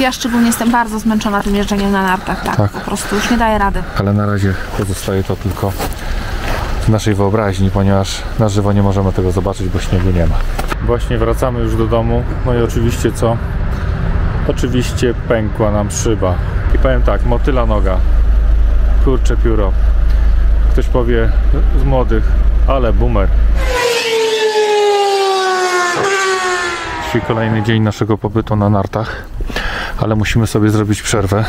Ja szczególnie jestem bardzo zmęczona tym jeżdżeniem na nartach, tak, Tak. po prostu już nie daję rady. ale na razie pozostaje to tylko w naszej wyobraźni, ponieważ na żywo nie możemy tego zobaczyć, bo śniegu nie ma. Właśnie wracamy już do domu, no i oczywiście co? Oczywiście pękła nam szyba. I powiem tak, motyla noga, kurcze pióro. Ktoś powie z młodych, ale boomer. Dzisiaj kolejny dzień naszego pobytu na nartach, ale musimy sobie zrobić przerwę,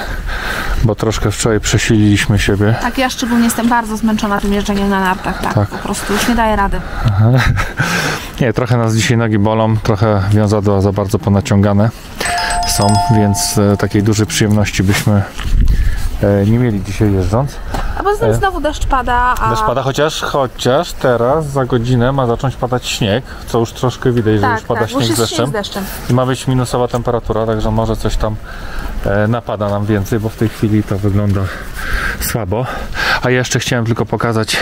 bo troszkę wczoraj przesililiśmy siebie. Tak, ja szczególnie jestem bardzo zmęczona tym jeżdżeniem na nartach, tak, Tak. po prostu już nie daję rady. Nie, trochę nas dzisiaj nogi bolą, trochę wiązadła za bardzo ponaciągane są, więc e, takiej dużej przyjemności byśmy e, nie mieli dzisiaj jeżdżąc. A poza tym znowu deszcz pada, a... Deszcz pada, chociaż, chociaż teraz za godzinę ma zacząć padać śnieg, co już troszkę widać, że Tak, już pada tak, śnieg już z deszczem. śnieg z deszczem. I ma być minusowa temperatura, także może coś tam e, napada nam więcej, bo w tej chwili to wygląda słabo. A jeszcze chciałem tylko pokazać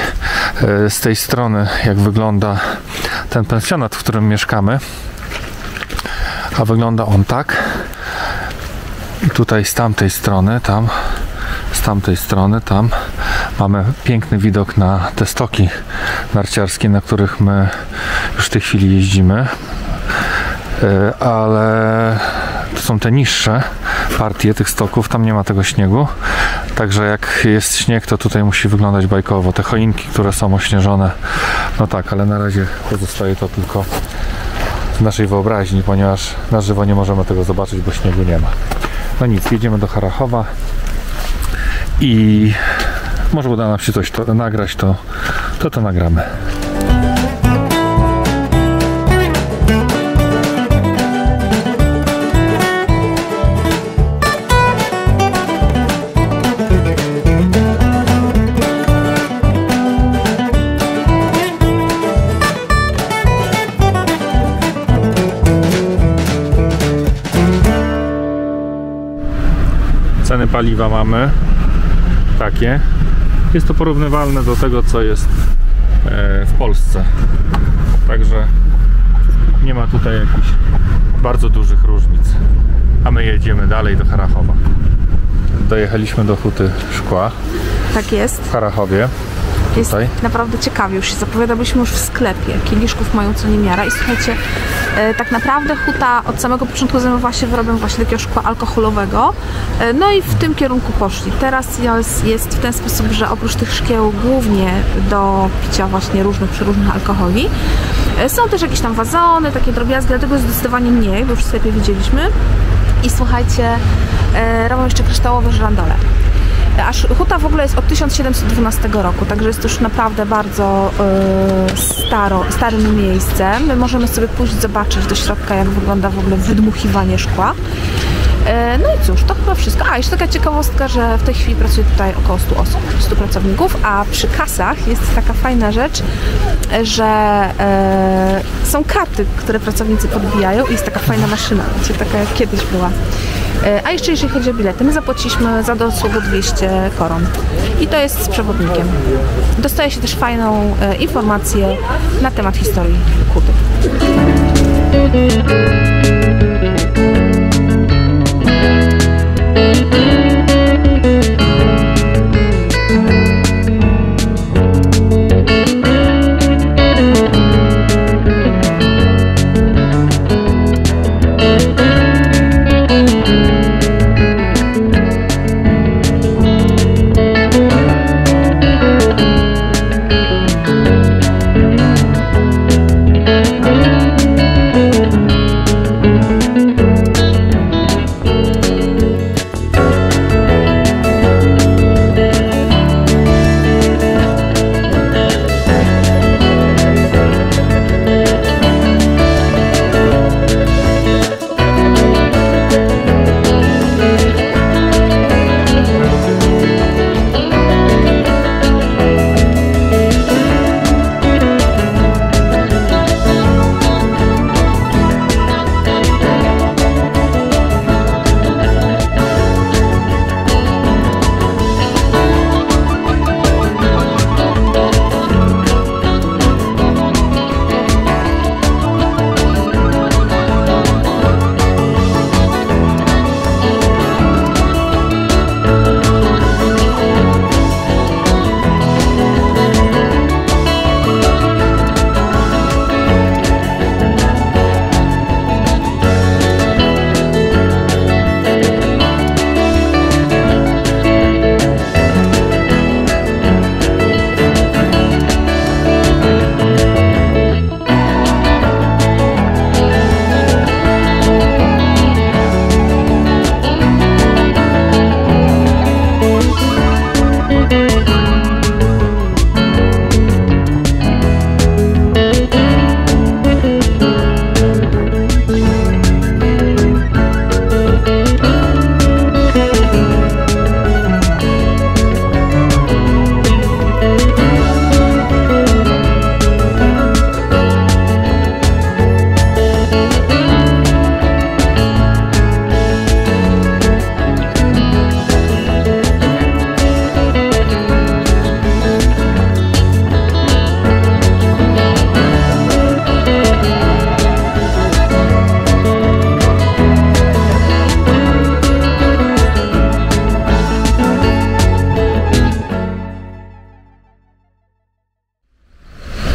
e, z tej strony, jak wygląda ten pensjonat, w którym mieszkamy. A wygląda on tak. I tutaj z tamtej strony, tam, z tamtej strony, tam mamy piękny widok na te stoki narciarskie, na których my już w tej chwili jeździmy. E, ale to są te niższe partie tych stoków, tam nie ma tego śniegu. Także jak jest śnieg, to tutaj musi wyglądać bajkowo. Te choinki, które są ośnieżone, no tak, ale na razie pozostaje to tylko w naszej wyobraźni, ponieważ na żywo nie możemy tego zobaczyć, bo śniegu nie ma. No nic, jedziemy do Harachowa i może uda nam się coś to nagrać, to to, to nagramy. Ceny paliwa mamy takie. Jest to porównywalne do tego, co jest e, w Polsce. Także nie ma tutaj jakichś bardzo dużych różnic. A my jedziemy dalej do Harachowa. Dojechaliśmy do Huty Szkła Tak jest. w Harachowie. Jest Tutaj. naprawdę ciekawie, już się zapowiadaliśmy już w sklepie. Kieliszków mają co niemiara i słuchajcie, e, tak naprawdę Huta od samego początku zajmowała się wyrobem właśnie takiego szkła alkoholowego. E, no i w tym kierunku poszli. Teraz jest, jest w ten sposób, że oprócz tych szkieł głównie do picia właśnie różnych, przeróżnych alkoholi, e, są też jakieś tam wazony, takie drobiazgi, dlatego jest zdecydowanie mniej, bo już w sklepie widzieliśmy. I słuchajcie, robią jeszcze kryształowe żyrandole. Aż huta w ogóle jest od 1712 roku, także jest to już naprawdę bardzo e, staro, starym miejscem. My możemy sobie pójść zobaczyć do środka, jak wygląda w ogóle wydmuchiwanie szkła. E, No i cóż, to chyba wszystko. A, jeszcze taka ciekawostka, że w tej chwili pracuje tutaj około 100 osób, 100 pracowników, a przy kasach jest taka fajna rzecz, że e, są karty, które pracownicy podbijają i jest taka fajna maszyna, taka jak kiedyś była. E, A jeszcze jeżeli chodzi o bilety, my zapłaciliśmy za dosłownie 200 koron. I to jest z przewodnikiem. Dostaje się też fajną e, informację na temat historii Huty.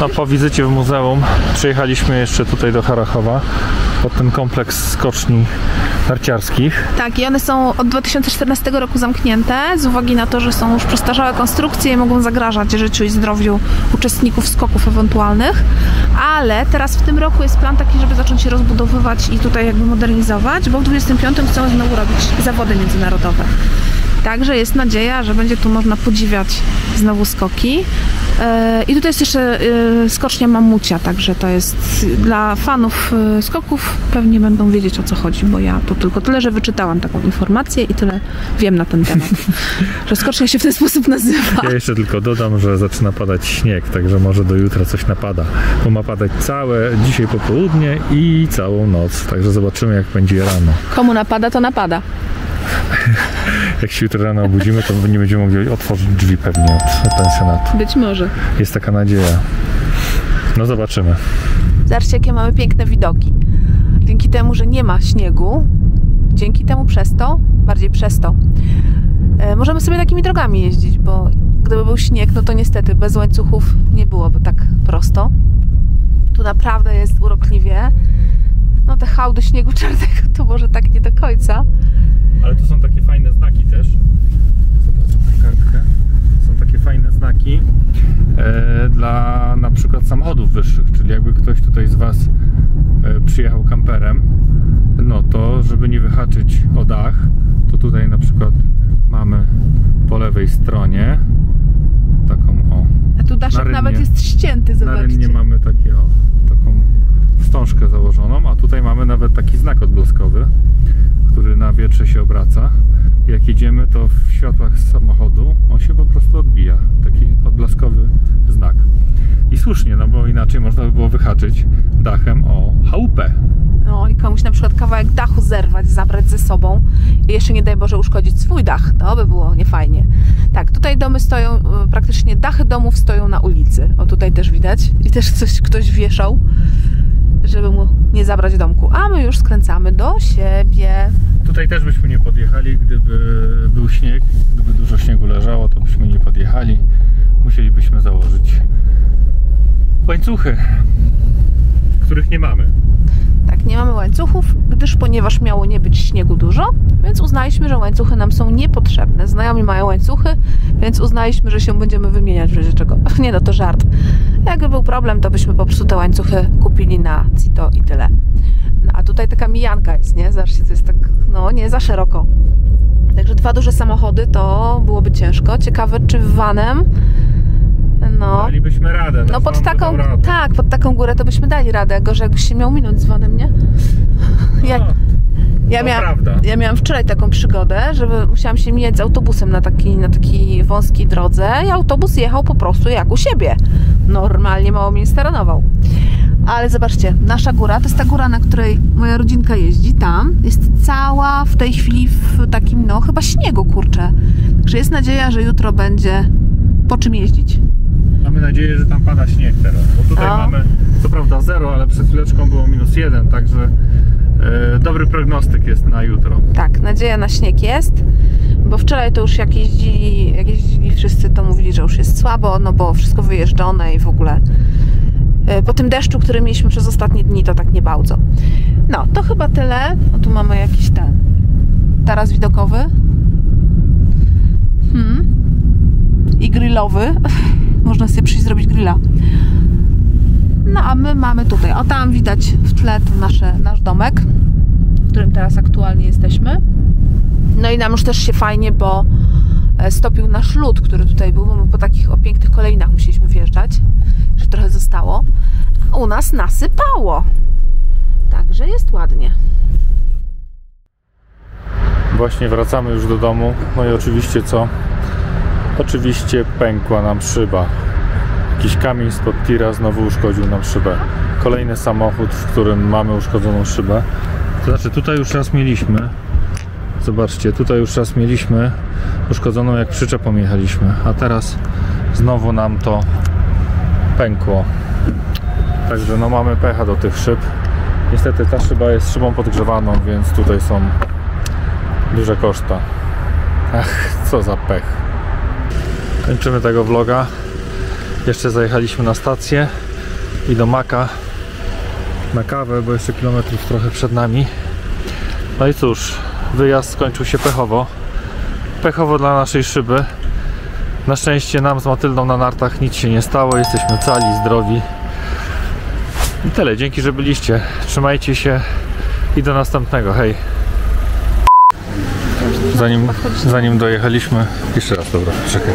No, po wizycie w muzeum przyjechaliśmy jeszcze tutaj do Harachowa pod ten kompleks skoczni narciarskich. Tak, i one są od 2014 roku zamknięte z uwagi na to, że są już przestarzałe konstrukcje i mogą zagrażać życiu i zdrowiu uczestników skoków ewentualnych. Ale teraz w tym roku jest plan taki, żeby zacząć je rozbudowywać i tutaj jakby modernizować, bo w 25 chcą znowu robić zawody międzynarodowe. Także jest nadzieja, że będzie tu można podziwiać znowu skoki. E, I tutaj jest jeszcze e, skocznia mamucia, także to jest dla fanów e, skoków pewnie będą wiedzieć o co chodzi, bo ja to tylko tyle, że wyczytałam taką informację i tyle wiem na ten temat, że skocznia się w ten sposób nazywa. Ja jeszcze tylko dodam, że zaczyna padać śnieg, także może do jutra coś napada, bo ma padać całe dzisiaj popołudnie i całą noc, także zobaczymy jak będzie rano. Komu napada, to napada. Jak się jutro rano obudzimy, to nie będziemy mogli otworzyć drzwi pewnie od pensjonatu. Być może. Jest taka nadzieja. No zobaczymy. Zobaczcie, jakie mamy piękne widoki. Dzięki temu, że nie ma śniegu, dzięki temu przez to, bardziej przez to, e, możemy sobie takimi drogami jeździć, bo gdyby był śnieg, no to niestety bez łańcuchów nie byłoby tak prosto. Tu naprawdę jest urokliwie. No te hałdy śniegu czarnego to może tak nie do końca. Ale tu są takie fajne znaki też. Zobaczę kartkę. Są takie fajne znaki e, dla na przykład samochodów wyższych, czyli jakby ktoś tutaj z Was e, przyjechał kamperem, no to żeby nie wyhaczyć o dach, to tutaj na przykład mamy po lewej stronie taką o. A tu daszek Na nawet jest ścięty, zobaczcie. rynnie mamy takie o, taką wstążkę założoną, a tutaj mamy nawet taki znak odblaskowy, który na wietrze się obraca. Jak jedziemy, to w światłach samochodu on się po prostu odbija. Taki odblaskowy znak. I słusznie, no bo inaczej można by było wyhaczyć dachem o chałupę. No i komuś na przykład kawałek dachu zerwać, zabrać ze sobą i jeszcze nie daj Boże uszkodzić swój dach. To by było niefajnie. Tak, tutaj domy stoją, y, praktycznie dachy domów stoją na ulicy. O tutaj też widać. I też coś ktoś wieszał, żeby mu nie zabrać domku. A my już skręcamy do siebie. Tutaj też byśmy nie podjechali, gdyby był śnieg, gdyby dużo śniegu leżało, to byśmy nie podjechali. Musielibyśmy założyć łańcuchy, których nie mamy. Tak, nie mamy łańcuchów, gdyż ponieważ miało nie być śniegu dużo, więc uznaliśmy, że łańcuchy nam są niepotrzebne. Znajomi mają łańcuchy, więc uznaliśmy, że się będziemy wymieniać w razie czego. Nie no, to żart. Jakby był problem, to byśmy po prostu te łańcuchy kupili na CITO i tyle. No, a tutaj taka mijanka jest, nie? Zobaczcie, to jest tak, no nie za szeroko. Także dwa duże samochody to byłoby ciężko. Ciekawe, czy vanem. No. Dalibyśmy radę. No pod taką, tak, pod taką górę to byśmy dali radę. Gorzej jakbyś się miał minąć dzwonem, nie? Jak, No, ja, to miałam, prawda. ja miałam wczoraj taką przygodę, żeby musiałam się mijać z autobusem na takiej na takiej wąskiej drodze i autobus jechał po prostu jak u siebie. Normalnie mało mnie staranował. Ale zobaczcie, nasza góra, to jest ta góra, na której moja rodzinka jeździ, tam jest cała w tej chwili w takim, no chyba śniegu, kurczę. Także jest nadzieja, że jutro będzie po czym jeździć. Mamy nadzieję, że tam pada śnieg teraz, bo tutaj A. mamy co prawda zero, ale przed chwileczką było minus jeden, także dobry prognostyk jest na jutro. Tak, nadzieja na śnieg jest, bo wczoraj to już jak jeździli, jak jeździli wszyscy, to mówili, że już jest słabo, no bo wszystko wyjeżdżone i w ogóle e, po tym deszczu, który mieliśmy przez ostatnie dni, to tak nie bardzo. No, to chyba tyle. O, tu mamy jakiś ten taras widokowy. Hmm. I grillowy. Można sobie przyjść zrobić grilla. No a my mamy tutaj, o tam widać w tle nasze, nasz domek, w którym teraz aktualnie jesteśmy. No i nam już też się fajnie, bo e, stopił nasz lód, który tutaj był, bo my po takich o pięknych kolejnach musieliśmy wjeżdżać, że trochę zostało. A u nas nasypało. Także jest ładnie. Właśnie wracamy już do domu, no i oczywiście co? Oczywiście pękła nam szyba. Jakiś kamień spod tira znowu uszkodził nam szybę. Kolejny samochód, w którym mamy uszkodzoną szybę. To znaczy tutaj już raz mieliśmy. Zobaczcie, tutaj już raz mieliśmy uszkodzoną jak przyczepą jechaliśmy, a teraz znowu nam to pękło. Także no mamy pecha do tych szyb. Niestety ta szyba jest szybą podgrzewaną, więc tutaj są duże koszta. Ach, co za pech. Kończymy tego vloga. Jeszcze zajechaliśmy na stację. i do Maka na kawę, bo jeszcze kilometrów trochę przed nami. No i cóż, wyjazd skończył się pechowo. Pechowo dla naszej szyby. Na szczęście nam z Matyldą na nartach nic się nie stało, jesteśmy cali, zdrowi. I tyle, dzięki, że byliście. Trzymajcie się i do następnego. Hej. Zanim, zanim dojechaliśmy, jeszcze raz, dobra, czekaj.